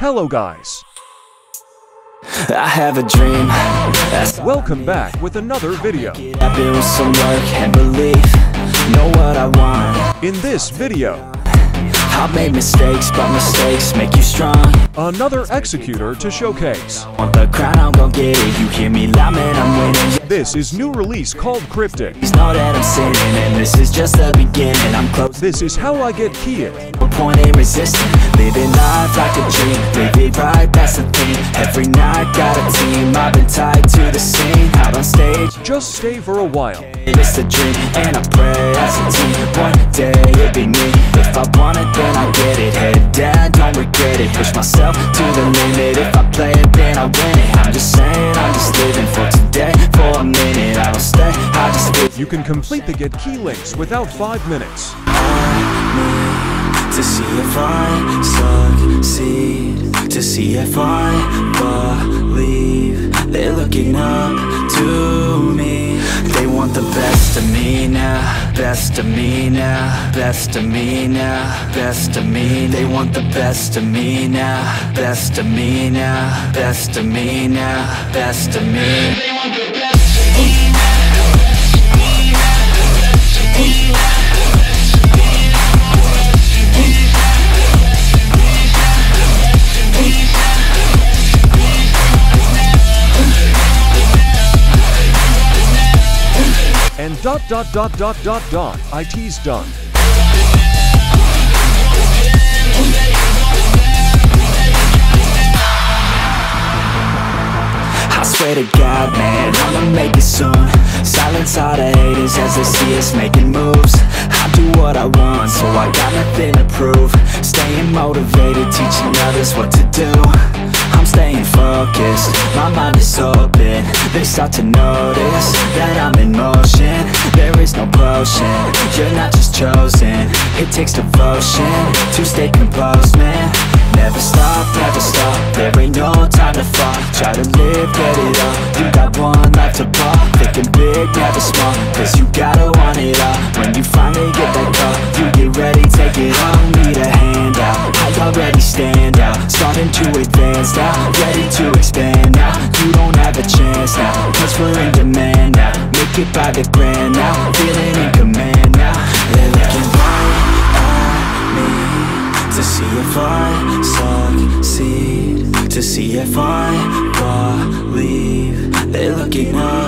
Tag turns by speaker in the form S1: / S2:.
S1: Hello guys,
S2: I have a dream. That's
S1: welcome back with another video.
S2: With some work and belief Know what I want.
S1: In this video,
S2: I've made mistakes, but mistakes make you strong.
S1: another executor to showcase.
S2: Want the crown, I'm gon' get it. You
S1: This is new release called Cryptic.
S2: Just know that I'm sinning And this is just the beginning. I'm close.
S1: This is how I get killed.
S2: a point ain't resisting Living life like a dream. Live right, that's the thing. Every night, got a team. I've been tied to the scene. Out on stage.
S1: Just stay for a while.
S2: It's a dream, and I pray as a team. One day it'll be me. If I want it, then I get it. Head down, don't regret it. Push myself to the limit. If I play it, then I win
S1: You can complete the get key links without 5 minutes.
S2: to see if I succeed. To see if I believe. They're looking up to me. They want the best of me now. Best of me now. Best of me now. Best of me. They want the best of me now. Best of me now. Best of me now. Best of me
S1: dot dot dot dot dot dot. IT's done.
S2: I swear to God, man, I'ma make it soon Silence all the haters as they see us making moves I do what I want, so I got nothing to prove Staying motivated, teaching others what to do staying focused, my mind is open. They start to notice that I'm in motion. There is no potion, you're not just chosen. It takes devotion to stay composed, man. Never stop, never stop, there ain't no time to fall. Try to live, get it up you got one life to pop Thinking big, never small, cause you gotta want it all. When you finally Advance now, ready to expand now. You don't have a chance now, cause we're in demand now. Make it by the grand now, feeling in command now. They're looking right at me to see if I succeed. To see if I believe. They're looking up